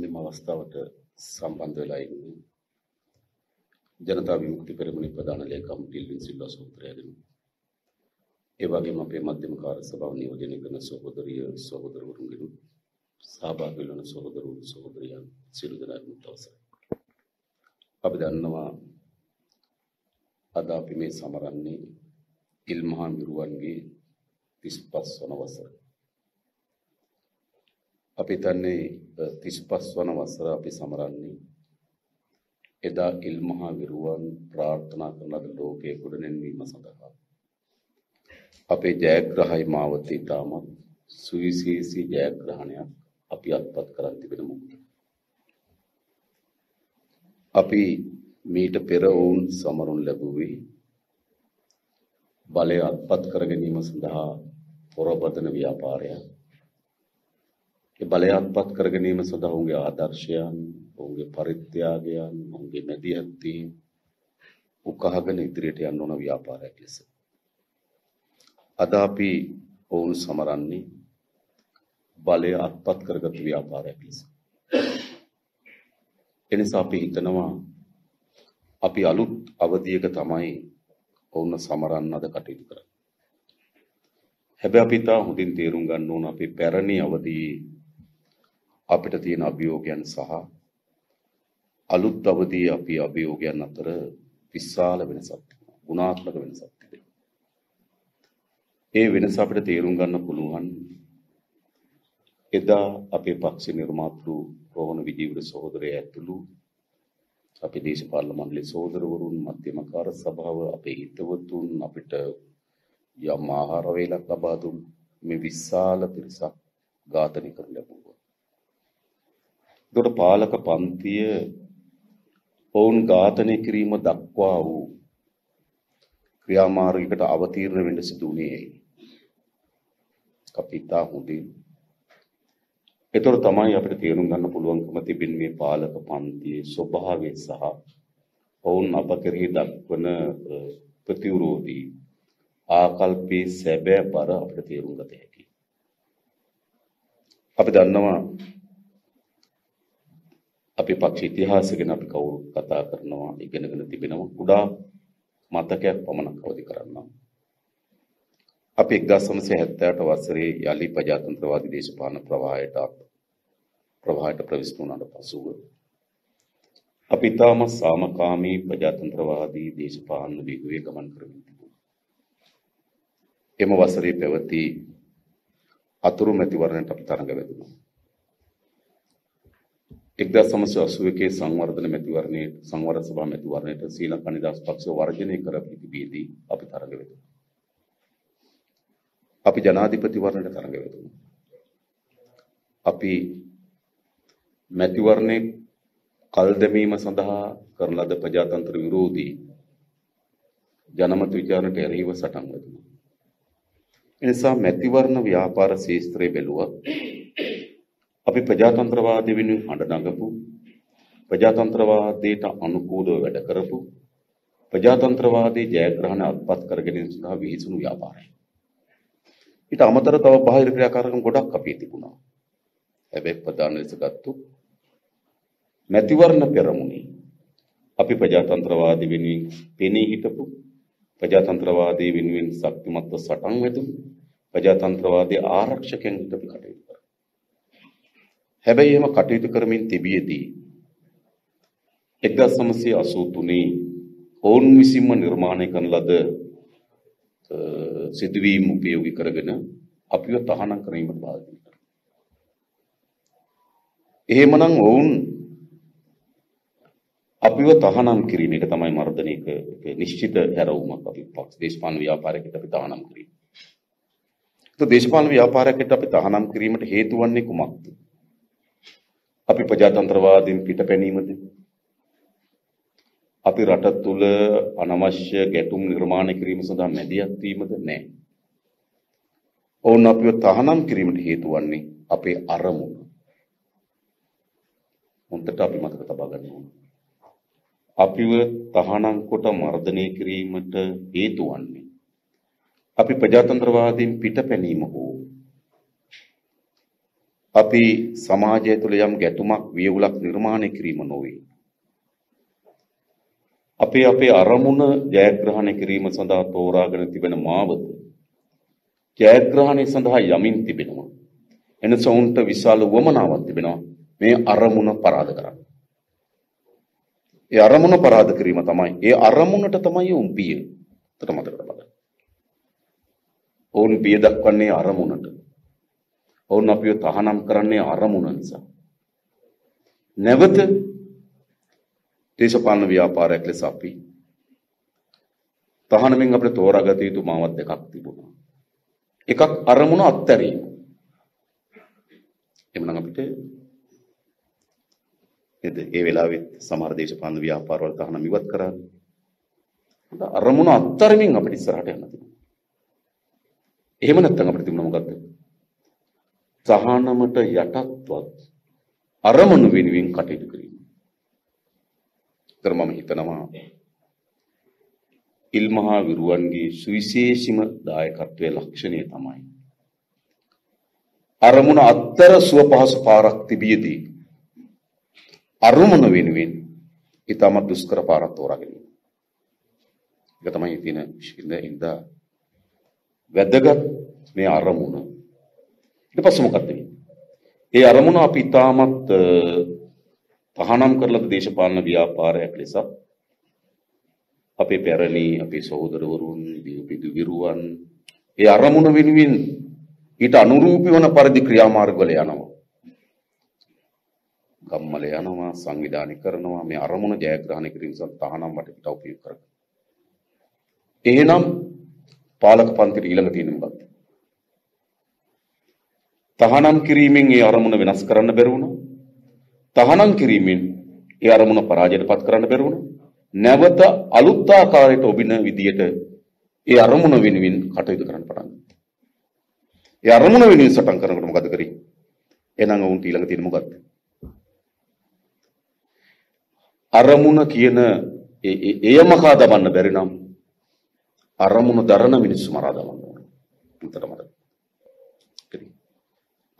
මෙම අවස්ථාවට සම්බන්ධ වෙලා ඉන්නේ ජනතා විමුක්ති පෙරමුණේ ප්‍රධාන ලේකම් ඩිල්වින් සිල්වා සහෝදරයාගෙන ඒ වගේම අපේ මධ්‍යම කාර්ය සභාව නියෝජනය කරන සහෝදරිය සහෝදරවරුන්ගෙන සහභාගී වන සහෝදරවරු සහෝදරියන් සියලු දෙනාටම අවසරයි. අපි දන්නවා අද අපි මේ සමරන්නේ ඉල්මහා මිරුවන්ගේ 35 වන වසර. අපි තන්නේ 35 වන වසර අපි සමරන්නේ එදා ඉල්මහා විරුවන් ප්‍රාර්ථනා කරන ලද ලෝකයේ ගොඩනැන්වීම සඳහා. අපේ ජයග්‍රහයි මාවතී තාමත් සුවිශේෂී ජයග්‍රහණයක් අපි අත්පත් කරන් තිබෙන මොකද. අපි මීට පෙර ඔවුන් සමරුන් ලැබුවේ බලය අත්පත් කර ගැනීම සඳහා පොරබදන ව්‍යාපාරයක්. ඒ බලය අත්පත් කර ගැනීම සඳහා ඔවුන්ගේ ආදර්ශයන්, ඔවුන්ගේ පරිත්‍යාගයන්, ඔවුන්ගේ මැදිහත්වීම් උකහාගෙන ඉදිරියට යන්න ඕන ව්‍යාපාරයක් ලෙස. අද අපි ඔවුන් සමරන්නේ බලය අත්පත් කරගත් ව්‍යාපාරයක් ලෙස. එනිසා අපි හිතනවා අපි අලුත් අවධියක තමයි ඔවුන් සමරන්න අද කටයුතු කරන්නේ. හැබැයි අපි තා හොඳින් තේරුම් ගන්න ඕන අපි පැරණි අවධියේ අපිට තියෙන අභියෝගයන් සහ අලුත් අවධියේ අපි අභියෝගයන් අතර විශාල වෙනසක් තිබෙනවා. ගුණාත්මක වෙනසක් තිබෙනවා. ඒ වෙනස අපිට තේරුම් ගන්න පුළුවන් එදා අපේ පක්ෂ නිර්මාතෘ රෝහණ විජීවර සහෝදරය ඇතුළු අපේ දේශපාලන මණ්ඩලයේ සහෝදරවරුන් මධ්‍යම කාර්ය සභාව අපේ හිතවතුන් අපිට යම් ආහාර වේලක් ලබා දුන් මේ විශාල පිරිසක් ඝාතනය කරන්න ලැබුවා. ඒකට පාලක පන්තිය ඔවුන් ඝාතනය කිරීම දක්වා වූ ක්‍රියාමාර්ගයකට අවතීර්ණ වෙන්න සිදු වුණේ ඇයි? කපිතා හොඳින් එතකොට තමයි අපිට තේරුම් ගන්න පුළුවන්කම තිබෙන්නේ මේ පාලක පන්තියේ ස්වභාවය සහ ඔවුන් අප කෙරෙහි දක්වන ප්‍රතිවිරෝධී ආකල්පයේ සැබෑ බර අපිට තේරුම් ගත හැකියි. අපි දන්නවා අපේ පක්ෂ ඉතිහාසය ගැන අපි කවුරු කතා කරනවා ඉගෙනගෙන තිබෙනවා කුඩා මතකයක් පමණක් අවදි කරන්නම්. අපි 1978 වසරේ යලි ප්‍රජාතන්ත්‍රවාදී දේශපාලන ප්‍රවාහයට ප්‍රවාහයට ප්‍රවිෂ්ඨ වුණාට පසුව අපි තාම සාමකාමී ප්‍රජාතන්ත්‍රවාදී දේශපාලන වේගයේ ගමන් කරමින් තිබුණා. එම වසරේ පැවති අතුරු මැතිවරණයට අපි තරඟ වැදුණා. 1981 සංවර්ධන මැතිවරණයේ සංවර්ධන සභා මැතිවරණයට ශ්‍රී ලංකා නිදහස් පක්ෂ වර්ජනය කර පිටිබීදී අපි තරඟ වැදුණා. අපි ජනාධිපති වරණයට තරඟ වැදුණා. අපි මැතිවරණේ කල් දැමීම සඳහා කරන ලද ප්‍රජාතන්ත්‍ර විරෝධී ජනමත විචාරණයට එරෙහිව සටන් වැදුණා. එනිසා මැතිවරණ ව්‍යාපාර ශාස්ත්‍රයේ බැලුවා අපි ප්‍රජාතන්ත්‍රවාදී වෙනුවෙන් හඬ නගපු ප්‍රජාතන්ත්‍රවාදයට අනුකූලව වැඩ කරපු ප්‍රජාතන්ත්‍රවාදී ජයග්‍රහණ අත්පත් කර ගැනීම සඳහා විහිසුණු ව්‍යාපාරයක්. ඊට අමතර තව බාහිර ක්‍රියාකාරකම් ගොඩක් අපේ තිබුණා. හැබැයි ප්‍රධාන ලෙස ගත්තොත් මැතිවරණ පෙරමුණේ අපි ප්‍රජාතන්ත්‍රවාදී වෙනුවෙන් පෙනී හිටපු ප්‍රජාතන්ත්‍රවාදී වෙනුවෙන් ශක්තිමත්ව සටන් වැදුණු ප්‍රජාතන්ත්‍රවාදී ආරක්ෂකයන් හිටපු කටයුතු කරා. හැබැයි එහෙම කටයුතු කරමින් තිබියදී 1983 ඔවුන් විසින්ම නිර්මාණය කරන ලද සිදුවීම් උපයෝගී කරගෙන අපිව තහනම් කිරීමට භාවිත කරනවා. එහෙමනම් ඔවුන් අපිව තහනම් කිරීම එක තමයි මර්ධනයක නිශ්චිත හැරවුමක් අපි පක්ෂ දේශපාලන ව්‍යාපාරයකට අපි තහනම් කිරීම. તો දේශපාලන ව්‍යාපාරයකට අපි තහනම් කිරීමට හේතු වන්නේ කුමක්ද? අපි ප්‍රජාතන්ත්‍රවාදීන් පිටපැනීමද? අපි රට තුළ අනවශ්‍ය ගැටුම් නිර්මාණය කිරීම සඳහා මැදිහත් වීමද නැහැ. ඔවුන් අපිව තහනම් කිරීමට හේතු වන්නේ අපේ අරමුණ. හොඳට අපි මතක තබා ගන්න ඕන. අපිව තහනම් කොට මර්ධනය කිරීමට හේතු වන්නේ අපි ප්‍රජාතන්ත්‍රවාදීන් පිටපැනීම හෝ අපි සමාජය තුළ යම් ගැටුමක් වියවුලක් නිර්මාණය කිරීම නොවේ. අපේ අපේ අරමුණ ජයග්‍රහණය කිරීම සඳහා තෝරාගෙන තිබෙන මාවත ජයග්‍රහණය සඳහා යමින් තිබෙනවා. එනිස ඔවුන්ට විශාල වමනාවක් තිබෙනවා මේ අරමුණ පරාද කරන්න. ඒ අරමුණ පරාද කිරීම තමයි. ඒ අරමුණට තමයි උන් බිය. තට මතක තබන්න. ඔවුන් බිය දක්වන්නේ අරමුණට. ඔවුන් අපිව තහනම් කරන්නේ අරමුණ නිසා. නැවත දේශපාලන ව්‍යාපාරයක් ලෙස අපි තහනමින් අපිට තෝරාගත යුතු මාවත් දෙකක් තිබුණා. එකක් අරමුණ අත්හැරීම. එමනම් අපිට නේද? ඒ වෙලාවෙත් සමහර දේශපාලන ව්‍යාපාරවල තහනම් ඉවත් කරන්නේ. අරමුණ අත්හැරීමෙන් අපිට ඉස්සරහට යන්න තිබුණා. එහෙම නැත්නම් අපිට තිබුණා මොකද්ද? තහනමට යටත්වත් අරමුණු වෙනුවෙන් කටයුතු කිරීම. ඒතර මම හිතනවා ඉල්මහා විරුවන්ගේ සුවිශේෂිම දායකත්වයේ ලක්ෂණය තමයි අරමුණ අත්තර සුව පහසු පාරක් තිබියදී අරමුණ වෙනුවෙන් ඊටමත් දුෂ්කර පාරක් තෝරාගෙන ඉන්න. ඒක තමයි තියෙන ඉඳ ඉඳ වැදගත් මේ අරමුණ. ඊට පස්සේ මොකක්ද වෙන්නේ? ඒ අරමුණ අපි ඊටමත් තහනම් කරලද දේශපාලන ව්‍යාපාරයක් ලෙස අපේ පැරණි අපේ සහෝදරවරුන් විදු විරුවන් ඒ අරමුණ වෙනුවෙන් ඊට අනුරූපී වන පරිදි ක්‍රියාමාර්ගවල යනවා. ගම්මල යනවා සංවිධානය කරනවා මේ අරමුණ ජයග්‍රහණය කිරීම සඳහා තහනම් වටපිටාව උපයෝග කරගන්න. එහෙනම් පාලක පන්තිට ඊළඟ තියෙන මොකක්ද? තහනම් කිරීමෙන් ඒ අරමුණ වෙනස් කරන්න බැරි වුණා. තහනම් කිරීමෙන් ඒ අරමුණ පරාජයටපත් කරන්න බැරි වුණා. නැවත අලුත් ආකාරයට ඔබින විදියට ඒ අරමුණ වෙනුවෙන් කටයුතු කරන්න පටන් ගත්තා. ඒ අරමුණ වෙනුවෙන් සටන් කරනකොට මොකද කරේ? එහෙනම් වුන් ඊළඟ තියෙන මොකද්ද? අරමුණ කියන එයම කා දමන්න බැරි නම් අරමුණ දරන මිනිස්සු මරා දමන්න ඕන. උන්ට මතක.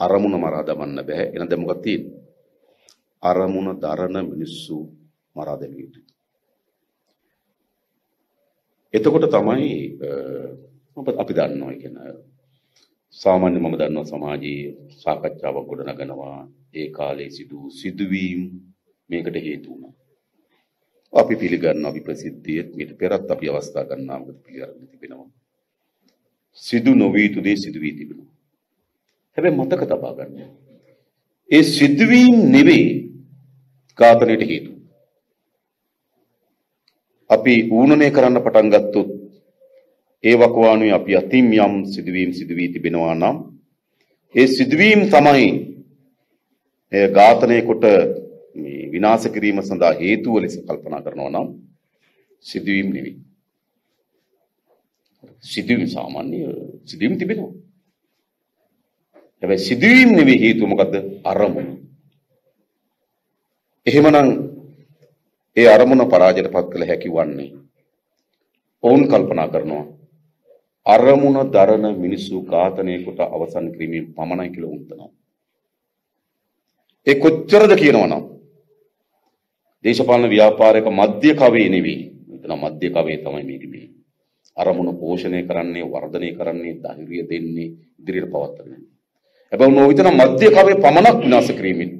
අරමුණ මරා දමන්න බෑ. එහෙනම් දැන් මොකක්ද තියෙන්නේ? අරමුණ දරන මිනිස්සු මරා දැමිය යුතුයි. එතකොට තමයි අපි දන්නවා කියන සාමාන්‍ය මම දන්නවා සමාජයේ සාකච්ඡාවක් ගොඩනගනවා ඒ කාලේ සිදු සිදුවීම් මේකට හේතු වුණා. අපි පිළිගන්න අපි ප්‍රසිද්ධියත් මීට පෙරත් අපි අවස්ථා ගන්නාමකට පිළිගන්න තිබෙනවා. සිදු නොවී යුතු දේ සිදු වී තිබෙනවා. හැබැයි මතක තබා ගන්න. ඒ සිදුවීම් නෙවෙයි ඝාතනයට හේතු. අපි ඌනනය කරන්න පටන් ගත්තොත් ඒ වකවානුවේ අපි අතින් යම් සිදුවීම් සිදු වී තිබෙනවා නම් ඒ සිදුවීම් තමයි එය ඝාතනය කොට මේ විනාශ කිරීම සඳහා හේතුව ලෙස කල්පනා කරනවා නම් සිදුවීම් නෙවෙයි. සිදුවීම් සාමාන්‍ය සිදුවීම් තිබෙනවා. හැබැයි සිදුවීම් නෙවෙයි හේතුව මොකද්ද? අරමුණ. එහෙමනම් ඒ අරමුණ පරාජයටපත් කළ හැකි වන්නේ ඔවුන් කල්පනා කරනවා අරමුණ දරන මිනිස්සු ඝාතනය කොට අවසන් කිරීමෙන් පමණයි කියලා උන්තනවා. ඒ කොච්චරද කියනවනම් දේශපාලන ව්‍යාපාරයක මධ්‍ය කවේ නෙවෙයි. මෙතන මධ්‍ය කවේ තමයි මේක මේ. අරමුණ පෝෂණය කරන්නේ, වර්ධනය කරන්නේ, ධෛර්යය දෙන්නේ, ඉදිරියට පවත්වන්නේ. හැබැයි නොවිතන මධ්‍ය කවේ පමණක් විනාශ කිරීමෙන්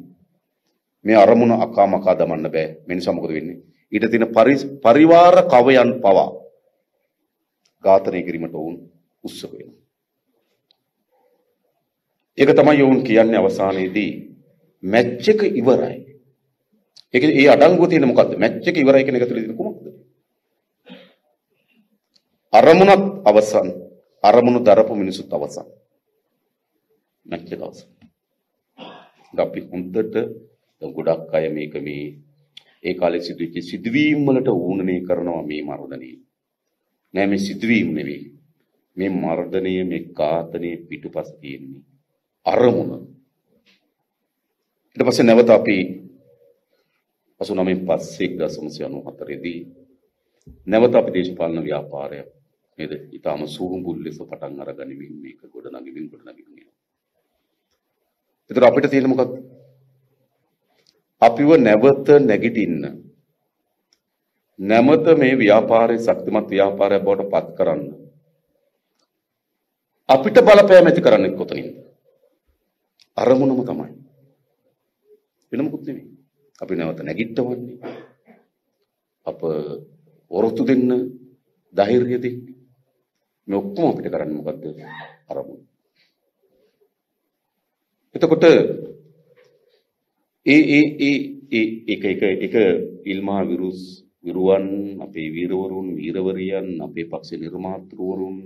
මේ අරමුණ අකාමකා දමන්න බෑ. මේ නිසා මොකද වෙන්නේ? ඊට තියෙන පරිවාර කවයන් පවා ඝාතනය කිරීමට වුන් උත්සුක වෙනවා. ඒක තමයි වුන් කියන්නේ අවසානයේදී මැච් එක ඉවරයි. ඒක ඒ අඩංගුව තියෙන මොකද්ද? මැච් එක ඉවරයි කියන එක තුළ තියෙන කුමක්ද? අරමුණත් අවසන්. අරමුණු දරපු මිනිසුත් අවසන්. මැච් එක අවසන්. අපි හොඳට ගොඩක් අය මේක මේ ඒ කාලේ සිදුවෙච්ච සිදුවීම් වලට ඌනනය කරනවා මේ මර්ධනය. නෑ මේ සිදුවීම් නෙවෙයි. මේ මර්ධනය මේ ඝාතනය පිටුපස තියෙන්නේ අරමුණ. ඊට පස්සේ නැවත අපි 89 පස්සේ 1994 දී නැවත අපි දේශපාලන ව්‍යාපාරය නේද? ඊටාම සූහුඹුල් ලෙස පටන් අරගනිමින් මේක ගොඩනගමින් ගොඩනගමින් ඒතර අපිට තියෙන මොකක්ද? අපිව නැවත නැගිටින්න. නැමත මේ ව්‍යාපාරයේ ශක්තිමත් ව්‍යාපාරයක් බවට පත් කරන්න. අපිට බලපෑම ඇති කරන්නේ කොතනින්ද? අරමුණම තමයි. වෙන මොකුත් නෙවෙයි. අපි නැවත නැගිටවන්නේ. අප වරොත්තු දෙන්න ධෛර්යය දෙන්නේ. මේ ඔක්කොම අපිට කරන්න මොකද්ද? අරමුණ. එතකොට ඒ ඒ ඒ ඒ එක එක එක ඉල්මා විරුස් විරුවන් අපේ වීරවරුන් වීරවරියන් අපේ පක්ෂ නිර්මාතෘවරුන්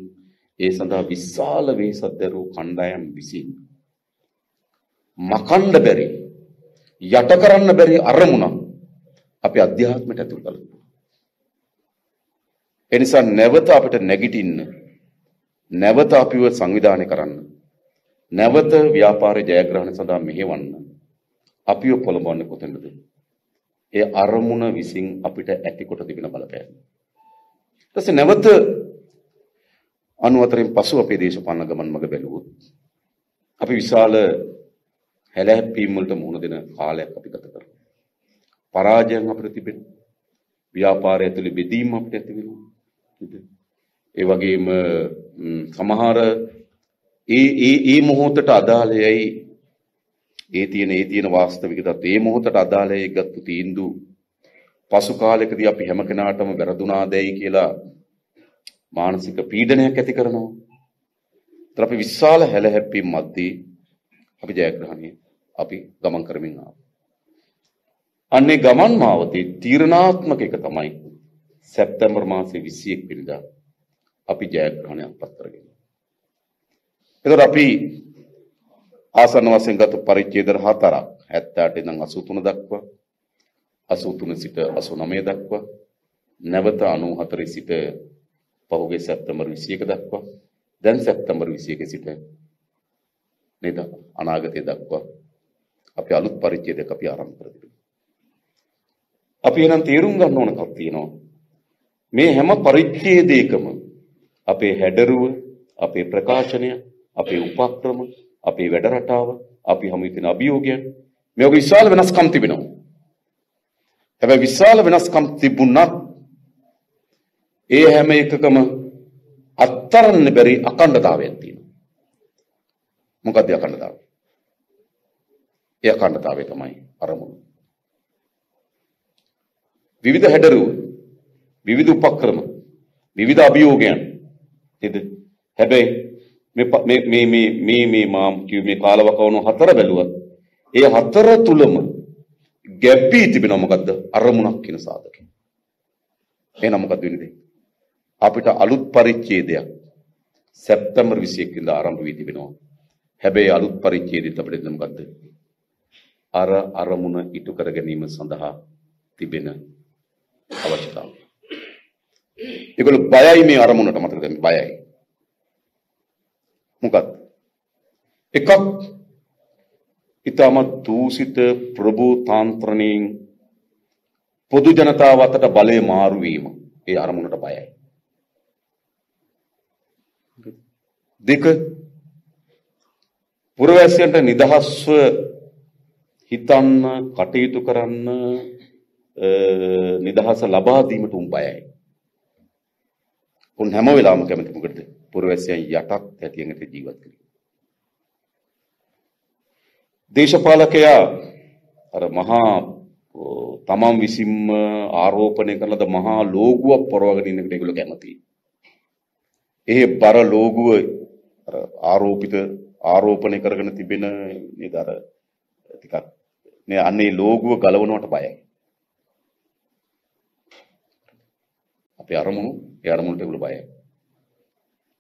ඒ සඳහා විශාල වේසක් දැරූ කණ්ඩායම් විසින් මකණ්ඩ බැරි යට කරන්න බැරි අරමුණක් අපි අධ්‍යාත්මයට ඇතුල් කරලා එනිසා නැවත අපිට නැගිටින්න නැවත අපිව සංවිධානය කරන්න නැවත ව්‍යාපාරයේ ජයග්‍රහණ සඳහා මෙහෙවන්න අපිව පොළඹවන්නේ කොතැනද? ඒ අරමුණ විසින් අපිට ඇතිකොට තිබෙන බලපෑම. ඊට පස්සේ නැවත 94න් පසු අපේ දේශපාලන ගමන් මඟ බැලුවොත් අපි විශාල හැලහැප්පීම් වලට මුහුණ දෙන කාලයක් අපි ගත කරනවා. පරාජයන් අපිට තිබෙන ව්‍යාපාරය ඇතුලේ බෙදීම් අපිට ඇති වෙනවා. ඒ වගේම සමහර ඒ ඒ ඒ මොහොතට අදාළයයි ඒ තියෙන ඒ තියෙන වාස්තවික තත්ත්වය ඒ මොහොතට අදාළයි ගත්තු තීන්දුව පසු කාලෙකදී අපි හැම කෙනාටම වැරදුනාදැයි කියලා මානසික පීඩනයක් ඇති කරනවා. ඒතර අපි විශාල හැලහැප්පීම් මැද්දේ අපි ජයග්‍රහණය අපි ගමන් කරමින් ආවා. අන්නේ ගමන් මාවතේ තීරණාත්මක එක තමයි සැප්තැම්බර් මාසේ 21 වෙනිදා අපි ජයග්‍රහණයක් පත් කරගෙන. එතකොට අපි ආසන්න වශයෙන් ගත පරිච්ඡේද හතරක් 78 ඉඳන් 83 දක්වා 83 සිට 89 දක්වා නැවත 94 සිට පහුගිය සැප්තැම්බර් 21 දක්වා දැන් සැප්තැම්බර් 21 සිට නේද අනාගතය දක්වා අපි අලුත් පරිච්ඡේදයක් අපි ආරම්භ කරගන්නවා. අපි එහෙනම් තේරුම් ගන්න ඕන කක් තියෙනවා. මේ හැම පරිච්ඡේදයකම අපේ හැඩරුව, අපේ ප්‍රකාශනය, අපේ උපක්‍රම, අපේ වැඩ රටාව, අපි හමු වෙන අභියෝගයන් මේක විශාල වෙනස්කම් තිබෙනවා. හැබැයි විශාල වෙනස්කම් තිබුණත් ඒ හැම එකකම අත්තරන්න බැරි අකණ්ඩතාවයක් තියෙනවා. මොකක්ද අකණ්ඩතාවය? ඒ අකණ්ඩතාවය තමයි අරමුණු. විවිධ හැඩරුව, විවිධ උපක්‍රම, විවිධ අභියෝගයන් නේද? හැබැයි මේ මේ මේ මේ මේ මාම් කිව් මේ කාලවකවණු හතර බැලුවත් ඒ හතර තුලම ගැප්පී තිබෙනවා මොකද්ද? අරමුණක් කියන සාධකය. එහෙනම් මොකද්ද වෙන්නේ? අපිට අලුත් පරිච්ඡේදයක් සැප්තැම්බර් 21 ඉඳලා ආරම්භ වී තිබෙනවා. හැබැයි අලුත් පරිච්ඡේදෙත් අපිට දෙන්න මොකද්ද? අර අරමුණ ඉටු කර ගැනීම සඳහා තිබෙන අවශ්‍යතාව. ඒගොල්ලෝ බයයි මේ අරමුණට මතක ගන්න බයයි. මොකක්ද? එකක් ඊටම දූෂිත ප්‍රභු තාන්ත්‍රණයෙන් පොදු ජනතාව අතට බලය මාරු වීම ඒ අරමුණට බයයි. දෙක පුරවැසියන්ට නිදහස්ව හිතන්න කටයුතු කරන්න නිදහස ලබා දීමට උන් බයයි. උන් හැම වෙලාවම කැමති මොකටද? පුරවැසියන් යටත් හැටියට ජීවත් කිරීම. දේශපාලකයා අර මහා තමන් විසින්ම ආරෝපණය කරලද මහා ලෝගුවක් පොරවගෙන ඉන්න එකට ඒගොල්ලෝ කැමතියි. ඒ බර ලෝගුව අර ආරෝපිත ආරෝපණය කරගෙන තිබෙන නේද අර ටිකක් නේ අන්නේ ලෝගුව ගලවනවට බයයි. අපේ අරමුණු ඒ අරමුණට ඒගොල්ලෝ බයයි.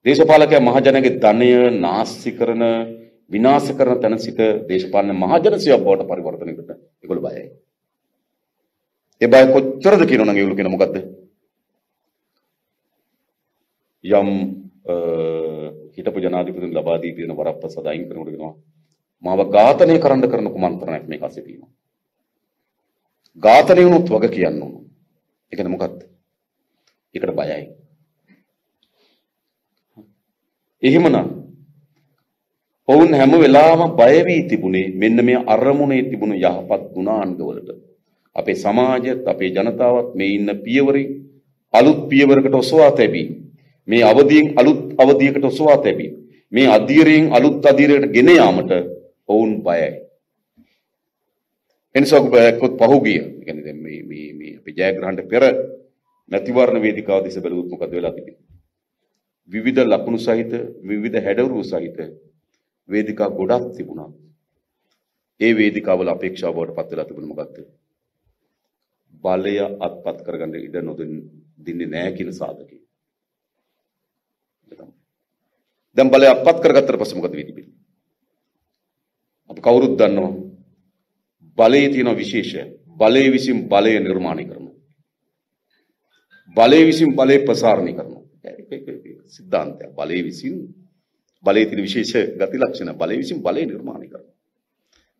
දේශපාලකයා මහජනගේ ධනය නාස්ති කරන විනාශ කරන තැන සිට දේශපාලන මහජන සේවයක් බවට පරිවර්තනයකට ඒගොල්ලෝ බයයි. ඒ බය කොච්චරද කියනවනම් ඒගොල්ලෝ කියන මොකද්ද? යම් හිටපු ජනාධිපතිතුමන් ලබා දී තියෙන වරප්‍රසාද අයින් කරනකොට කියනවා මාව ඝාතනය කරන්න කරන කුමන්ත්‍රණයක් මේක ඇස්සේ තියෙනවා. ඝාතනය වුණොත් වග කියන්න ඕන. ඒ කියන්නේ මොකද්ද? ඒකට බයයි. එහෙමනම් ඔවුන් හැම වෙලාවම බය වී තිබුණේ මෙන්න මේ අරමුණේ තිබුණු යහපත් ගුණාංගවලට. අපේ සමාජයත් අපේ ජනතාවත් මේ ඉන්න පියවරින් අලුත් පියවරකට ඔසවා තැබී මේ අවදියෙන් අලුත් අවධියකට ඔසවා තැබී මේ අධීරයෙන් අලුත් අධීරයකට ගෙන යාමට ඔවුන් බයයි. එනිසා ඔබ පහුගිය කියන්නේ දැන් මේ මේ මේ අපි ජයග්‍රහණයට පෙර නැතිවරණ වේදිකාව දිස බැලුවොත් මොකද වෙලා තිබෙන්නේ? විවිධ ලකුණු සහිත විවිධ හැඩරුව සහිත වේදිකා ගොඩක් තිබුණා. ඒ වේදිකාවල අපේක්ෂාව බවට පත් වෙලා තිබුණ මොකද්ද? බලය අත්පත් කරගන්න ඉඩ නොදෙන්නේ නැහැ කියන සාධකය. දැන් බලය අත්පත් කරගත්තට පස්සේ මොකද වෙන්නේ? අපි කවුරුත් දන්නවා බලයේ තියෙන විශේෂය බලය විසින් බලය නිර්මාණය කරනවා. බලය විසින් බලය ප්‍රසාරණය කරනවා. සිද්ධාන්තය බලය විසින් බලයේ තියෙන විශේෂ ගති ලක්ෂණ බලය විසින් බලය නිර්මාණය කරනවා.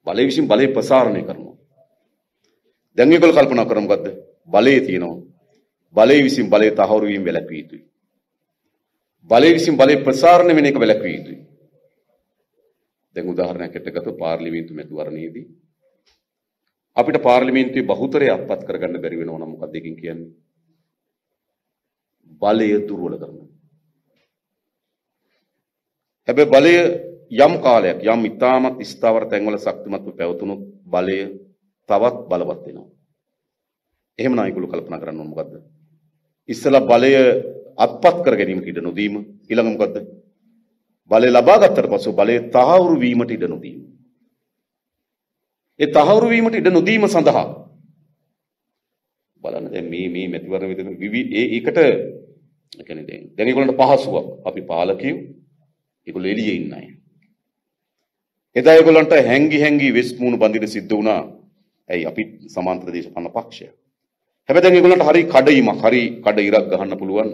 බලය විසින් බලය ප්‍රසාරණය කරනවා. දැන් ඒගොල්ලෝ කල්පනා කරමු මොකද්ද? බලය තියෙනවා. බලය විසින් බලය තහවුරු වීම වැළැක්විය යුතුයි. බලය විසින් බලය ප්‍රසාරණය වෙන එක වැළැක්විය යුතුයි. දැන් උදාහරණයක් ගත්තොත් පාර්ලිමේන්තු මැතිවරණයේදී අපිට පාර්ලිමේන්තුවේ බහුතරය අත්පත් කරගන්න බැරි වෙනවා නම් මොකක්ද ඒකෙන් කියන්නේ? බලය දුර්වල කරනවා. හැබැයි බලය යම් කාලයක් යම් ඉතාමත් ස්ථාවර තැන්වල ශක්තිමත්ව පැවතුනොත් බලය තවත් බලවත් වෙනවා. එහෙම නම් ඒගොල්ලෝ කල්පනා කරන්න ඕන මොකද්ද? ඉස්සලා බලය අත්පත් කර ගැනීමට ඉඩ නොදීම ඊළඟ මොකද්ද? බලය ලබා ගත්තට පසු බලය තහවුරු වීමට ඉඩ නොදීම. ඒ තහවුරු වීමට ඉඩ නොදීම සඳහා බලන්න දැන් මේ මේ මැතිවරණ විදිහට විවි ඒ ඒකට ඒ කියන්නේ දැන් දැන් ඒගොල්ලන්ට පහසුවක් අපි පාලකයෝ ඒගොල්ලෝ එළියේ ඉන්න අය. එදා ඒගොල්ලන්ට හැංගි හැංගි වෙස් මූණු බඳින සිද්ධ වුණා. ඇයි අපි සමාන්තර දේශපාලන පක්ෂය. හැබැයි දැන් ඒගොල්ලන්ට හරි කඩයිමක් හරි කඩ ඉරක් ගහන්න පුළුවන්.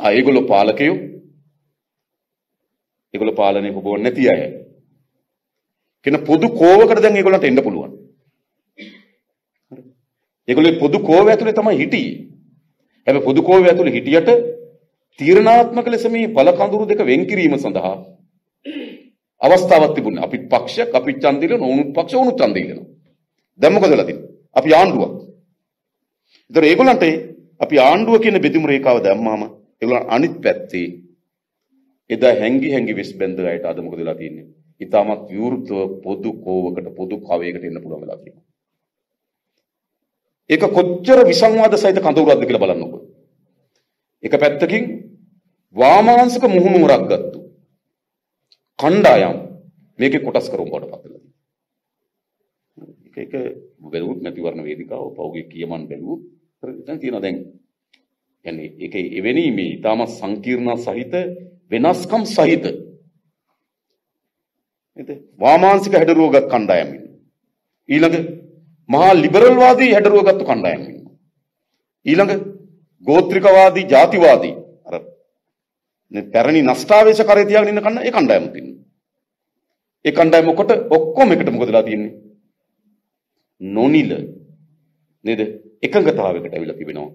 ආ ඒගොල්ලෝ පාලකයෝ ඒගොල්ලෝ පාලනය කොබොන්නේ නැති අය. කියන පොදු කෝවකට දැන් ඒගොල්ලන්ට එන්න පුළුවන්. ඒගොල්ලෝ පොදු කෝව ඇතුලේ තමයි හිටියේ. හැබැයි පොදු කෝව ඇතුලේ හිටියට තීරණාත්මක ලෙස මේ බල කඳුරු දෙක වෙන් කිරීම සඳහා අවස්ථාවක් තිබුණේ. අපි පක්ෂයක් අපි ඡන්දිල නොඋනුත් පක්ෂ උනුත් ඡන්දිල. දැන් මොකද වෙලා තියෙන්නේ? අපි ආණ්ඩුවක්. ඒතර ඒගොල්ලන්ට අපි ආණ්ඩුව කියන බෙදුම රේඛාව දැම්මාම ඒගොල්ලන් අනිත් පැත්තේ එදා හැංගි හැංගි වෙස් බැඳ අයට අද මොකද වෙලා තියෙන්නේ? ඊටමත් විවෘතව පොදු කෝවකට පොදු කවයකට එන්න පුළුවන් වෙලා තියෙනවා. ඒක කොච්චර විසංවාද සහිත කඳවුරක්ද කියලා බලන්නකෝ. එක පැත්තකින් වාමාංශික මුහුණුවරක් ගත්තු කණ්ඩායම් මේකේ කොටස් කරුම් බවට පත් වෙලා තියෙනවා. ඒක බැලුවොත් නැතිවරණ වේදිකාව පෞගේ කියමන් බැලුවොත් දැන් තියෙනවා දැන් يعني ඒකේ එවැනි මේ ඊටම සංකීර්ණ සහිත වෙනස්කම් සහිත නේද වාමාංශික හැඩරුවගත් කණ්ඩායම් ඊළඟ මහා ලිබරල් වාදී හැඩරුවගත්තු කණ්ඩායම් ඊළඟ ගෝත්‍රිකවාදී ජාතිවාදී අර පැරණි නෂ්ටාවේශ කරේ තියාගෙන ඉන්න කන්න ඒ කණ්ඩායම තියෙනවා. ඒ කණ්ඩායම කොට ඔක්කොම එකට මොකදලා තියෙන්නේ? නොනිල නේද? එකඟතාවයකට ඇවිල්ලා තිබෙනවා.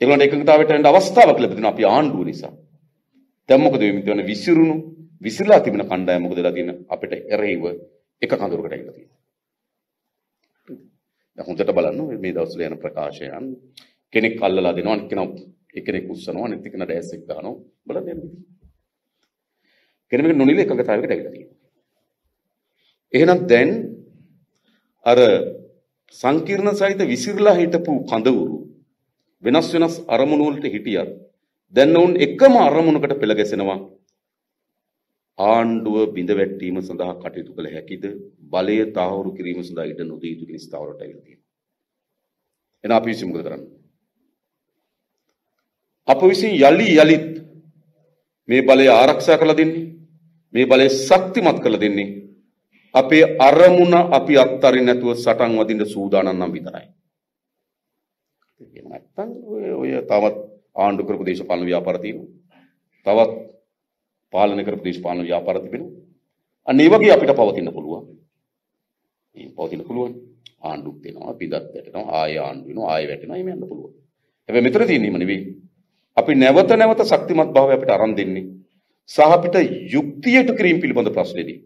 ඒගොල්ලන්ට එකඟතාවයට එන්න අවස්ථාවක් ලැබෙනවා අපි ආණ්ඩුව නිසා. දැන් මොකද මේ විසිරුණු විසිරලා තිබෙන කණ්ඩායම මොකදලා තියෙන්නේ? අපිට එරෙහිව එක කඳුරකට ඇවිල්ලා තියෙනවා. දැන් හොඳට බලන්න මේ දවස්වල යන ප්‍රකාශයන්. කෙනෙක් අල්ලලා දෙනවා අනිත් කෙනා එක්කෙනෙක් උස්සනවා අනිත් කෙනා ඩෑස් එක ගන්නවා බලන්න යන්න කෙනෙක් නොනිල එකඟතාවයකට ඇවිල්ලා තියෙනවා. එහෙනම් දැන් අර සංකීර්ණ සහිත විසිරලා හිටපු කඳවුරු වෙනස් වෙනස් අරමුණු වලට හිටියත් දැන් උන් එකම අරමුණකට පෙළ ගැසෙනවා. ආණ්ඩුව බිඳ වැටීම සඳහා කටයුතු කළ හැකිද බලය තහවුරු කිරීම සඳහා ඉඩ නොදී යුතු කියන ස්ථාවරට ඇවිල්ලා තියෙනවා එහෙනම් අපි විසින් මොකද කරන්නේ අප විසින් යලි යලිත් මේ බලය ආරක්ෂා කරලා දෙන්නේ මේ බලය ශක්තිමත් කරලා දෙන්නේ අපේ අරමුණ අපි අත්තරින් නැතුව සටන් වදින්න සූදානම් නම් විතරයි. එහෙම නැත්නම් ඔය ඔය තවත් ආණ්ඩු කරපු දේශපාලන ව්‍යාපාර තියෙනවා. තවත් පාලනය කරපු දේශපාලන ව්‍යාපාර තිබෙනවා. අන්න ඒ වගේ අපිට පවතින්න පුළුවන්. මේ පවතින්න පුළුවන්. ආණ්ඩුත් වෙනවා, පිටත් වැටෙනවා, ආය ආණ්ඩු වෙනවා, ආය වැටෙනවා, එහෙම යන්න පුළුවන්. හැබැයි මෙතන තියෙන්නේ නෙවෙයි අපි නැවත නැවත ශක්තිමත් භාවය අපිට අරන් දෙන්නේ සහ අපිට යුක්තියට කිරීම පිළිබඳ ප්‍රශ්නේදී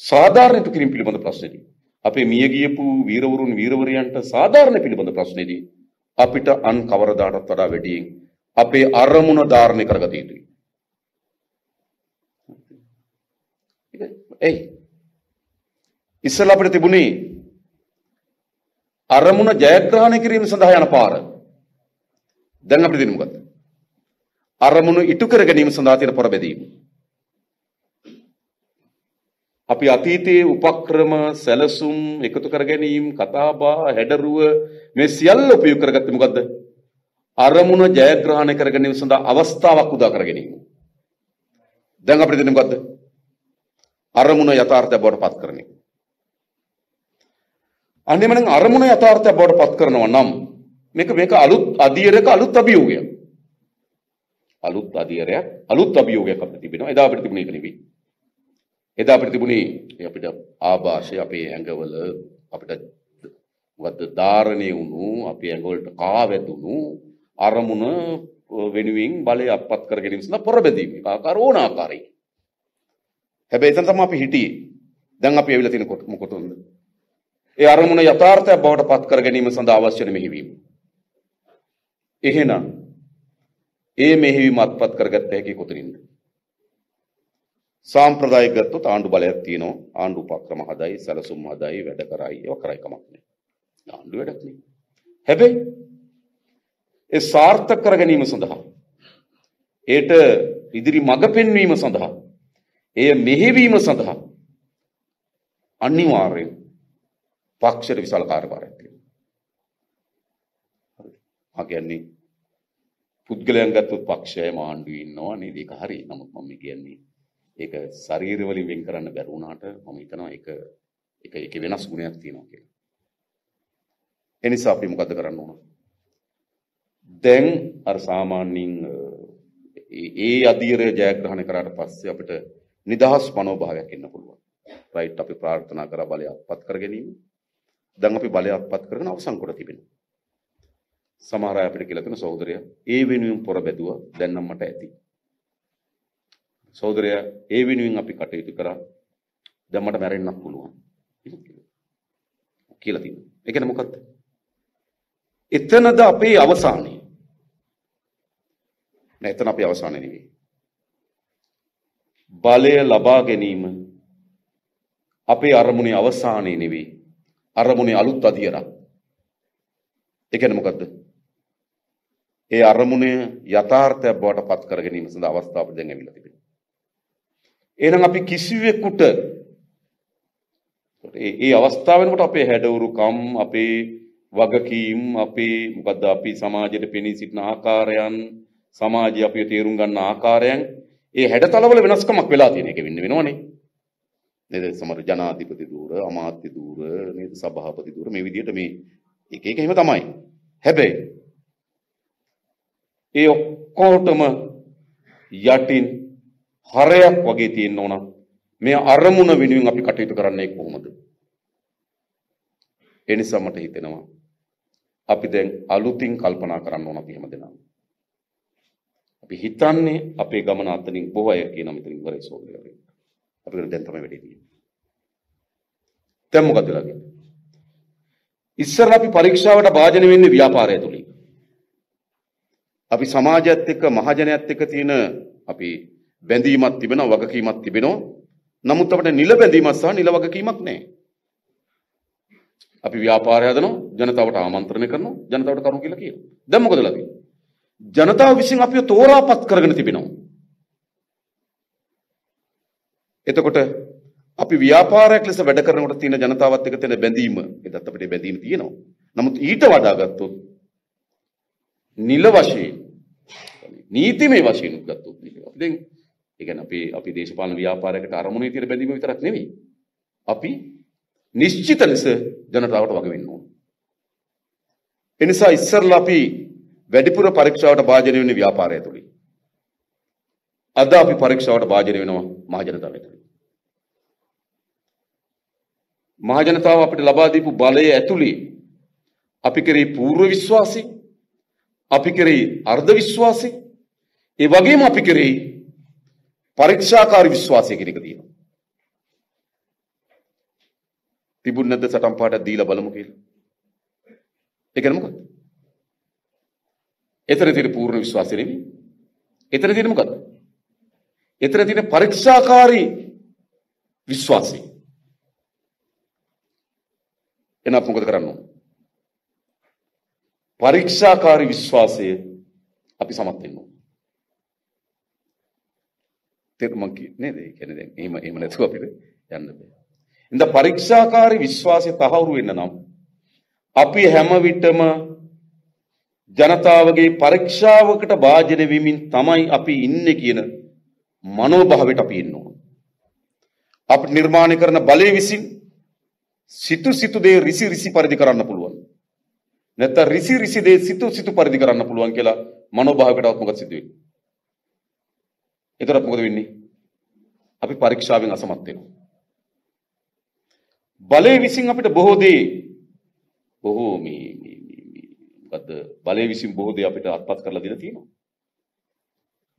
සාධාරණයට කිරීම පිළිබඳ ප්‍රශ්නේදී අපේ මිය ගියපු වීරවරුන් වීරවරියන්ට සාධාරණ පිළිබඳ ප්‍රශ්නේදී අපිට අන් කවරදාටත් වඩා වැඩියෙන් අපේ අරමුණ ධාරණය කරගත යුතුයි. එයි ඉස්සෙල්ලා අපිට තිබුණේ අරමුණ ජයග්‍රහණය කිරීම සඳහා යන පාර. දැන් අපිට දෙන්නේ මොකද්ද? අරමුණු ඉටු කර ගැනීම සඳහා තියෙන පොරබැදීම. අපි අතීතයේ උපක්‍රම සැලසුම් එකතු කර ගැනීම කතාබහ හැඩරුව මේ සියල්ල උපයෝග කරගත්තේ මොකද්ද? අරමුණ ජයග්‍රහණය කර ගැනීම සඳහා අවස්ථාවක් උදා කර ගැනීම. දැන් අපිට දෙන්නේ මොකද්ද? අරමුණ යථාර්ථය බවට පත් කරන එක. අන්නේමනම් අරමුණ යථාර්ථය බවට පත් කරනවා නම් මේක මේක අලුත් අධීරක අලුත් අභියෝගයක්. අලුත් අධීරයක් අලුත් අභියෝගයක් අපිට තිබෙනවා. එදා අපිට තිබුණේ ඒක නෙවෙයි. එදා අපිට තිබුණේ අපිට ආభాෂය අපේ ඇඟවල අපිට මොකද්ද ධාරණය වුණු අපේ ඇඟවලට කාවැදුණු අරමුණ වෙනුවෙන් බලය අත්පත් කර ගැනීම සඳහා පොරබැදීම ආකාර ඕන ආකාරයි. හැබැයි එතන තමයි අපි හිටියේ. දැන් අපි ඇවිල්ලා තියෙන මොකටද? ඒ අරමුණ යථාර්ථයක් බවට පත් කර ගැනීම සඳහා අවශ්‍ය මෙහිවීම. එහෙනම් ඒ මෙහිවීම අත්පත් කරගත්ත හැකි කොතනින්ද? සාම්ප්‍රදායික ගත්තොත් ආණ්ඩු බලයක් තියෙනවා. ආණ්ඩු උපක්‍රම හදයි, සැලසුම් හදයි, වැඩ කරයි, ඒවා කරයි කමක් නෑ. ආණ්ඩු වැඩක් නේ. හැබැයි ඒ සාර්ථක කර ගැනීම සඳහා ඒට ඉදිරි මඟ පෙන්වීම සඳහා එය මෙහෙවීම සඳහා අනිවාර්යෙන් පක්ෂයට විශාල කාර්යභාරයක් තියෙනවා. මා කියන්නේ පුද්ගලයන් ගත්තොත් පක්ෂය මාණ්ඩුවේ ඉන්නවා නේද? ඒක හරි. නමුත් මම කියන්නේ ඒක ශරීර වලින් වෙන් කරන්න බැරි වුණාට මම හිතනවා ඒක ඒක ඒකේ වෙනස් ගුණයක් තියෙනවා කියලා. ඒ නිසා අපි මොකද කරන්න ඕන? දැන් අර සාමාන්‍යයෙන් ඒ අධීරය ජයග්‍රහණය කරාට පස්සේ අපිට නිදහස් මනෝභාවයක් එන්න පුළුවන්. රයිට් අපි ප්‍රාර්ථනා කරා බලය අත්පත් කර ගැනීම. දැන් අපි බලය අත්පත් කරගෙන අවසන් කොට තිබෙනවා. සමහර අය අපිට කියලා තියෙන සහෝදරයා ඒ වෙනුවෙන් පොර බැදුවා දැන් නම් මට ඇති. සහෝදරයා ඒ වෙනුවෙන් අපි කටයුතු කරා දැන් මට මැරෙන්නත් පුළුවන්. කියලා තියෙනවා. ඒ කියන්නේ මොකද්ද? එතනද අපේ අවසානය. නෑ එතන අපේ අවසානය නෙවෙයි. බලය ලබා ගැනීම අපේ අරමුණේ අවසානයේ නෙවෙයි. අරමුණේ අලුත් අදියරක්. ඒ කියන්නේ මොකද්ද? ඒ අරමුණේ යථාර්ථයක් බවට පත් කර ගැනීම සඳහා අවස්ථාව දැන් ඇවිල්ලා තිබෙනවා. එහෙනම් අපි කිසිවෙකුට ඒ ඒ අවස්ථාව වෙනකොට අපේ හැඩවුරුකම් අපේ වගකීම් අපේ මොකද්ද අපි සමාජයට පෙනී සිටින ආකාරයන් සමාජය අපිව තේරුම් ගන්න ආකාරයන් ඒ හැඩතලවල වෙනස්කමක් වෙලා තියෙන එක වෙන්න වෙනවනේ. නේද? සමහර ජනාධිපති ධූර, අමාත්‍ය ධූර, නේද? සභාපති ධූර මේ විදිහට මේ එක එක එහෙම තමයි. හැබැයි ඒ ඔක්කොටම යටින් හරයක් වගේ තියෙන්න ඕන. මේ අරමුණ වෙනුවෙන් අපි කටයුතු කරන්නේ කොහොමද? ඒ නිසා මට හිතෙනවා අපි දැන් අලුතින් කල්පනා කරන්න ඕන අපි හැමදෙනාම. අපි හිතන්නේ අපේ ගමන අතනින් බොහෝ අය කියන මෙතන ඉවරයි සෝදරයෝ. අපිට දැන් තමයි වැඩි තියෙන්නේ. දැන් මොකද වෙලා තියෙන්නේ? ඉස්සරලා අපි පරීක්ෂාවට භාජනය වෙන්නේ ව්‍යාපාරය තුලින්. අපි සමාජයත් එක්ක මහජනයත් එක්ක තියෙන අපි බැඳීමක් තිබෙනවා වගකීමක් තිබෙනවා. නමුත් අපිට නිල බැඳීමක් සහ නිල වගකීමක් නැහැ. අපි ව්‍යාපාරය හදනවා ජනතාවට ආමන්ත්‍රණය කරනවා ජනතාවට කරුණු කියලා කියනවා. දැන් මොකද වෙලා තියෙන්නේ? ජනතාව විසින් අපිව තෝරාපත් කරගෙන තිබෙනවා. එතකොට අපි ව්‍යාපාරයක් ලෙස වැඩ කරනකොට තියෙන ජනතාවත් එක්ක තියෙන බැඳීම එදත් අපිට බැඳීම තියෙනවා. නමුත් ඊට වඩා ගත්තොත් නිල වශයෙන් නීතිමය වශයෙන් ගත්තොත් අපි දැන් ඒ කියන්නේ අපි අපි දේශපාලන ව්‍යාපාරයකට අරමුණේ තියෙන බැඳීම විතරක් නෙවෙයි. අපි නිශ්චිත ලෙස ජනතාවට වග වෙන්න ඕන. එනිසා ඉස්සරලා අපි වැඩිපුර පරීක්ෂාවට භාජනය වෙන්නේ ව්‍යාපාරය තුලින්. අද අපි පරීක්ෂාවට භාජනය වෙනවා මහජනතාව තුලින්. මහජනතාව අපිට ලබා දීපු බලය ඇතුලේ අපි කෙරෙහි පූර්ව විශ්වාසී අපි කෙරෙහි අර්ධ විශ්වාසී ඒ වගේම අපි කෙරෙහි පරීක්ෂාකාරී විශ්වාසය කියන එක තියෙනවා. තිබුණ නැද්ද සටන් පාඩක් දීලා බලමු කියලා. ඒ කියන්නේ මොකක්ද? එතන තියෙන පූර්ණ විශ්වාසය නෙමෙයි. එතන තියෙන මොකක්ද? එතන තියෙන පරීක්ෂාකාරී විශ්වාසය. එහෙනම් අපි මොකද කරන්න ඕන? පරීක්ෂාකාරී විශ්වාසය අපි සමත් වෙන්න ඕන. තේරුම් නේද? ඒ කියන්නේ දැන් එහෙම එහෙම නැතුව අපිට යන්න බෑ. ඉතින් පරීක්ෂාකාරී විශ්වාසය තහවුරු වෙන්න නම් අපි හැම විටම ජනතාවගේ පරීක්ෂාවකට භාජනය වෙමින් තමයි අපි ඉන්නේ කියන මනෝභාවයට අපි ඉන්න ඕන. අපිට නිර්මාණය කරන බලය විසින් සිතු සිතු දේ රිසි රිසි පරිදි කරන්න පුළුවන්. නැත්නම් රිසි රිසි දේ සිතු සිතු පරිදි කරන්න පුළුවන් කියලා මනෝභාවයකටවත් මොකද සිද්ධ වෙන්නේ? එතකොට මොකද වෙන්නේ? අපි පරීක්ෂාවෙන් අසමත් වෙනවා. බලය විසින් අපිට බොහෝ දේ බොහෝ මේ මේ මේ මොකද්ද? බලය විසින් බොහෝ දේ අපිට අත්පත් කරලා දීලා තියෙනවා.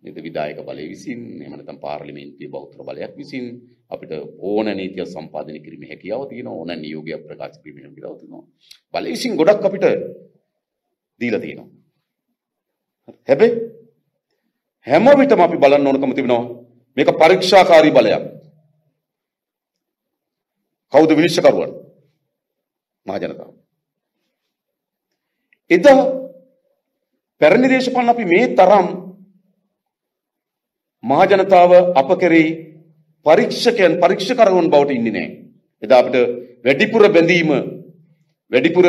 නේද? විධායක බලය විසින් එහෙම නැත්නම් පාර්ලිමේන්තුවේ බහුතර බලයක් විසින් අපිට ඕන නීතිය සම්පාදනය කිරීමේ හැකියාව තියෙනවා ඕන නියෝගයක් ප්‍රකාශ කිරීමේ හැකියාව තියෙනවා. බලය විසින් ගොඩක් අපිට දීලා තියෙනවා. හැබැයි හැම විටම අපි බලන්න ඕනකම තිබෙනවා මේක පරීක්ෂාකාරී බලයක්. කවුද විනිශ්චයකරුවන් මහ ජනතාව එදා පැරණි දේශපාලන අපි මේ තරම් මහජනතාව අප කෙරෙහි පරීක්ෂකයන් පරීක්ෂකරුවන් බවට ඉන්නේ නැහැ. එදා අපිට වැඩිපුර බැඳීම වැඩිපුර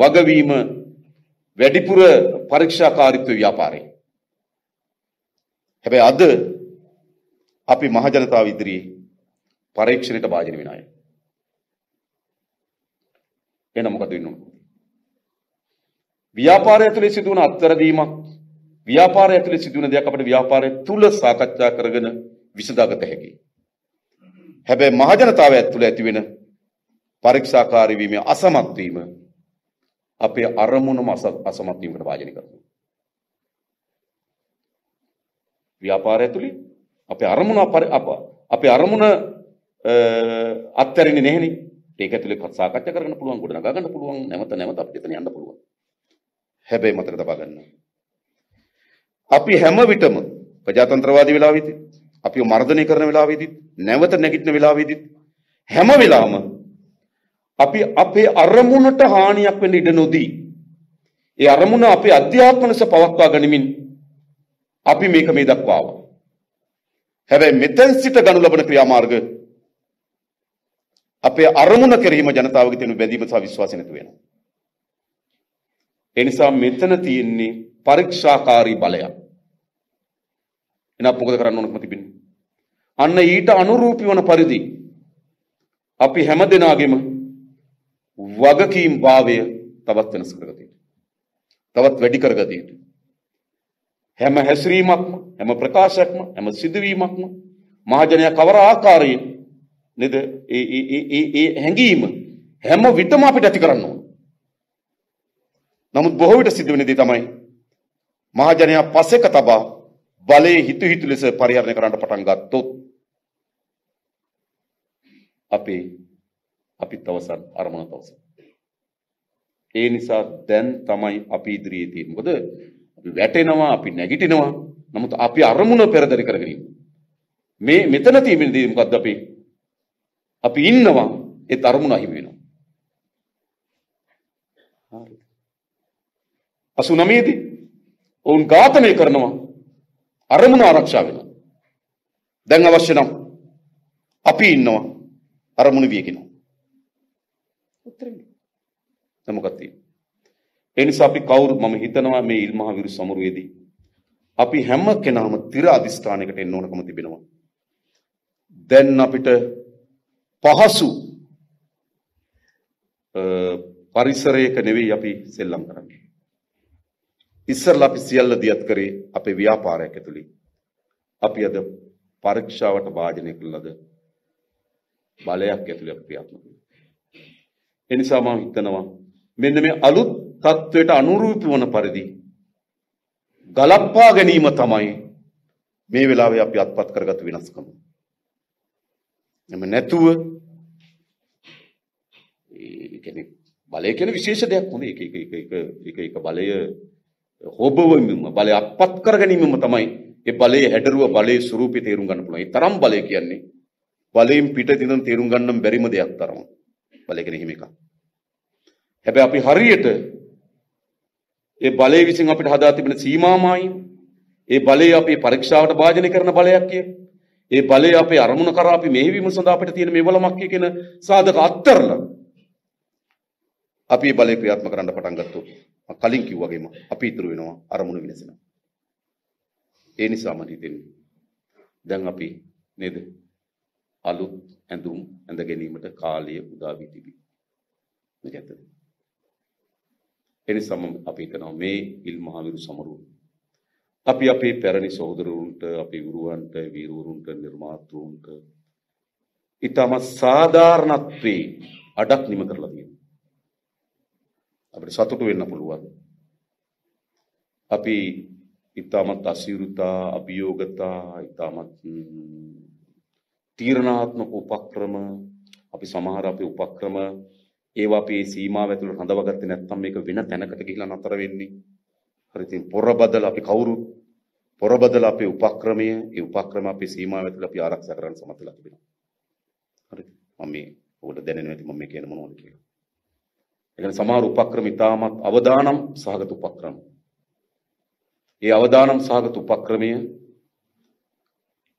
වගවීම වැඩිපුර පරීක්ෂාකාරීත්ව ව්‍යාපාරය. හැබැයි අද අපි මහජනතාව ඉදිරියේ පරීක්ෂණයට භාජනය වෙන අය. එහෙනම් මොකද වෙන්නේ? ව්‍යාපාරය ඇතුලේ සිදුවන අත්තරදීමක් ව්‍යාපාරය ඇතුලේ සිදුවන දෙයක් අපිට ව්‍යාපාරය තුල සාකච්ඡා කරගෙන විසඳාගත හැකියි. හැබැයි මහජනතාව ඇතුලේ ඇතිවෙන පරීක්ෂාකාරී වීමේ අසමත් වීම අපේ අරමුණම අසමත් වීමකට වාජනය කරනවා. ව්‍යාපාරය ඇතුලේ අපේ අරමුණ අපේ අරමුණ අත්හැරෙන්නේ නැහෙනේ. ඒක ඇතුලේ සාකච්ඡා කරන්න පුළුවන්, ගොඩනගා ගන්න පුළුවන්, නැවත නැවත අපිට එතන යන්න පුළුවන්. හැබැයි මතක තබා ගන්න. අපි හැම විටම ප්‍රජාතන්ත්‍රවාදී වෙලාවෙදී අපිව මර්ධනය කරන වෙලාවෙදී නැවත නැගිටින වෙලාවෙදී හැම වෙලාවම අපි අපේ අරමුණට හානියක් වෙන්න ඉඩ නොදී ඒ අරමුණ අපේ අධ්‍යාත්ම ලෙස පවත්වා ගනිමින් අපි මේක මේ දක්වා ආවා. හැබැයි මෙතෙන් සිට ගනු ලබන ක්‍රියාමාර්ග අපේ අරමුණ කෙරෙහිම ජනතාවගේ තියෙන බැඳීම සහ විශ්වාසය නැතු වෙනවා. ඒ නිසා මෙතන තියෙන්නේ පරීක්ෂාකාරී බලයක්. එහෙනම් මොකද කරන්න ඕනකම තිබෙන්නේ? අන්න ඊට අනුරූපී වන පරිදි අපි හැම දෙනාගේම වගකීම් භාවය තවත් වෙනස් කරගත යුතුයි. තවත් වැඩි කරගත යුතුයි. හැම හැසිරීමක්ම හැම ප්‍රකාශයක්ම හැම සිදුවීමක්ම මහජනයා කවර ආකාරයෙන් නේද ඒ ඒ ඒ ඒ හැඟීම හැම විටම අපිට ඇති කරන්න ඕන. නමුත් බොහෝ විට සිදුවෙන දේ තමයි මහජනයා පසෙක තබා බලයේ හිතු හිතු ලෙස පරිහරණය කරන්න පටන් ගත්තොත් අපේ අපිත් අවසන් අරමුණත් අවසන්. ඒ නිසා දැන් තමයි අපි ඉදිරියේ තියෙන්නේ. මොකද අපි වැටෙනවා, අපි නැගිටිනවා. නමුත් අපි අරමුණ පෙරදරි කරගෙන මේ මෙතන තියෙන්නේ මොකද්ද අපි අපි ඉන්නවා ඒ අරමුණ අහිමි වෙනවා. හරි. 89 දී ඔවුන් ඝාතනය කරනවා අරමුණ ආරක්ෂා වෙනවා. දැන් අවශ්‍ය නම් අපි ඉන්නවා අරමුණ වියකිනවා. උත්තරේ. මොකක්ද තියෙන්නේ? ඒ නිසා අපි කවුරු මම හිතනවා මේ ඉල්මහ විරු සමරුවේදී අපි හැම කෙනාම තිර අදිස්ථානයකට එන්න ඕනකම තිබෙනවා. දැන් අපිට පහසු පරිසරයක නෙවෙයි අපි සෙල්ලම් කරන්නේ. ඉස්සරලා අපි සියල්ල දියත් කරේ අපේ ව්‍යාපාරයක් ඇතුළේ. අපි අද පරීක්ෂාවට වාජනය කළද බලයක් ඇතුළේ අපි ක්‍රියාත්මක වෙනවා. ඒ නිසා මම හිතනවා මෙන්න මේ අලුත් තත්වයට අනුරූපී වන පරිදි ගලප්පා ගැනීම තමයි මේ වෙලාවේ අපි අත්පත් කරගත් වෙනස්කම. එම නැතුව ඒ කියන්නේ බලය කියන විශේෂ දෙයක් හොඳ එක එක එක එක එක එක බලය හොබවමින්ම බලය අත්පත් කර ගැනීමම තමයි ඒ බලයේ හැඩරුව බලයේ ස්වරූපය තේරුම් ගන්න පුළුවන්. ඒ තරම් බලය කියන්නේ බලයෙන් පිට දිනන තේරුම් ගන්න බැරිම දෙයක් තරම. බලය කියන්නේ හිම එකක්. හැබැයි අපි හරියට ඒ බලය විසින් අපිට හදා තිබෙන සීමාමායින් ඒ බලය අපේ පරීක්ෂාවට භාජනය කරන බලයක් කිය. ඒ බලය අපේ අරමුණ කරා අපි මෙහෙවීම සඳහා අපිට තියෙන මේ වලමක් කියන සාධක අත්තරලා අපි බලය ක්‍රියාත්මක කරන්න පටන් ගත්තොත් කලින් කිව්වාගේම අපි ඉතුරු වෙනවා අරමුණ වෙනසෙනවා. ඒ නිසා මට හිතෙන්නේ දැන් අපි නේද අලුත් ඇඳුම් ඇඳ ගැනීමට කාලය උදා වී තිබේ. මේක ඇත්තද? එනිසාම අපි හිතනවා මේ ඉල්මහාවිරු සමරුව අපි අපේ පැරණි සහෝදරවරුන්ට අපේ ගුරුවන්ට වීරවරුන්ට නිර්මාතෘන්ට ඊටම සාධාරණත්වයේ අඩක් නිම කරලා තියෙනවා. අපිට සතුටු වෙන්න පුළුවන්. අපි ඊටමත් අසීරුතා අභියෝගතා ඊටමත් තීරණාත්මක උපක්‍රම අපි සමහර අපේ උපක්‍රම ඒවා අපේ සීමාව ඇතුළට රඳවගත්තේ නැත්නම් මේක වෙන තැනකට ගිහිලා නතර වෙන්නේ. හරි ඉතින් පොරබදල අපි කවුරු පොරබදල අපේ උපක්‍රමය ඒ උපක්‍රම අපේ සීමාව ඇතුළට අපි ආරක්ෂා කරන්න සමත් වෙලා තිබෙනවා. හරිද? මම මේ ඔයාලට දැනෙන්නේ නැති මම මේ කියන මොනවද කියලා. ඒ කියන්නේ සමහර උපක්‍රම ඉතාමත් අවදානම් සහගත උපක්‍රම. ඒ අවදානම් සහගත උපක්‍රමය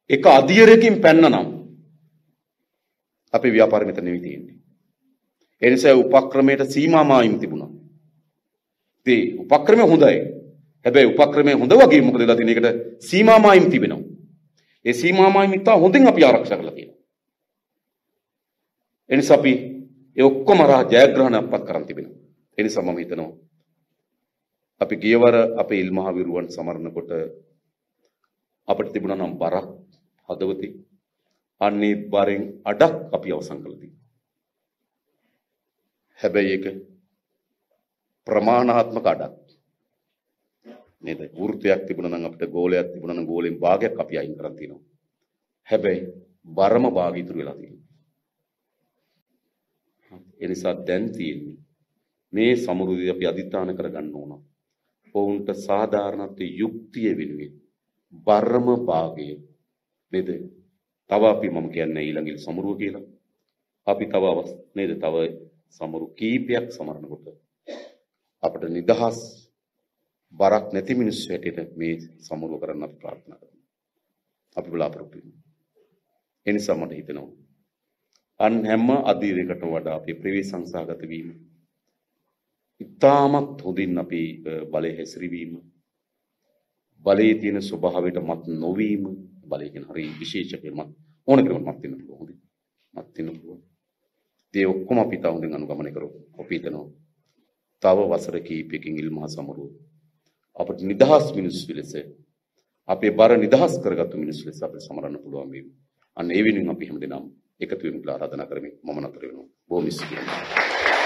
එක අධියරකින් පැන්න නම් අපේ ව්‍යාපාර මෙතන නෙවෙයි තියෙන්නේ. ඒ නිසා උපක්‍රමයට සීමා මායිම් තිබුණා. ඉතින් උපක්‍රමය හොඳයි. හැබැයි උපක්‍රමය හොඳ වගේ මොකද වෙලා තියෙන එකට සීමා මායිම් තිබෙනවා. ඒ සීමා මායිම් ඉතා හොඳින් අපි ආරක්ෂා කරලා තියෙනවා. ඒ නිසා අපි ඒ ඔක්කොම රහ ජයග්‍රහණයක්පත් කරන් තිබෙනවා. ඒ නිසා මම හිතනවා අපි ගියවර අපේ ඉල්මහා විරුවන් සමරනකොට අපිට තිබුණා නම් බරක් හදවතේ අන්නේ බරෙන් අඩක් අපි අවසන් කළා තියෙනවා. හැබැයි ඒක ප්‍රමාණාත්මක අඩක්. නේද? වෘත්තයක් තිබුණා නම් අපිට ගෝලයක් තිබුණා නම් ගෝලෙන් භාගයක් අපි අයින් කරන් තියෙනවා. හැබැයි බරම භාගය ඉතුරු වෙලා තියෙනවා. ඒ නිසා දැන් තියෙන්නේ මේ සමෘද්ධිය අපි අදිස්ථාන කරගන්න ඕන. ඔවුන්ට සාධාරණත්වයේ යුක්තිය වෙනුවෙන් බරම භාගය නේද? තව අපි මම කියන්නේ ඊළඟින් සමරුව කියලා. අපි තව නේද? තව සමරු කීපයක් සමරනකොට අපිට නිදහස් බරක් නැති මිනිස්සු හැටියට මේ සමරුව කරන්න අපි ප්‍රාර්ථනා කරනවා. අපි බලාපොරොත්තු වෙනවා. ඒ නිසා මට හිතෙනවා අන් හැම අධීරයකට වඩා අපේ ප්‍රවේශ සංසාගත වීම. ඉතාමත් හොඳින් අපි බලය හැසිරවීම. බලයේ තියෙන ස්වභාවයට මත් නොවීම. බලය කියන හරි විශේෂ කෙනෙක් ඕන කෙනෙකුට මත් වෙන්න පුළුවන් හොඳින්. මත් වෙන්න පුළුවන්. ඒ ඔක්කොම අපි තා හොඳින් අනුගමනය කරමු. අපි හිතනවා. තව වසර කිහිපයකින් ඉල්මහා සමරුව. අපට නිදහස් මිනිස්සු ලෙස අපේ බර නිදහස් කරගත්තු මිනිස්සු ලෙස අපිට සමරන්න පුළුවන් වීම. අන්න ඒ වෙනුවෙන් අපි හැමදෙනාම එකතු වෙමු කියලා ආරාධනා කරමින් මම නතර වෙනවා. බොහොම ස්තුතියි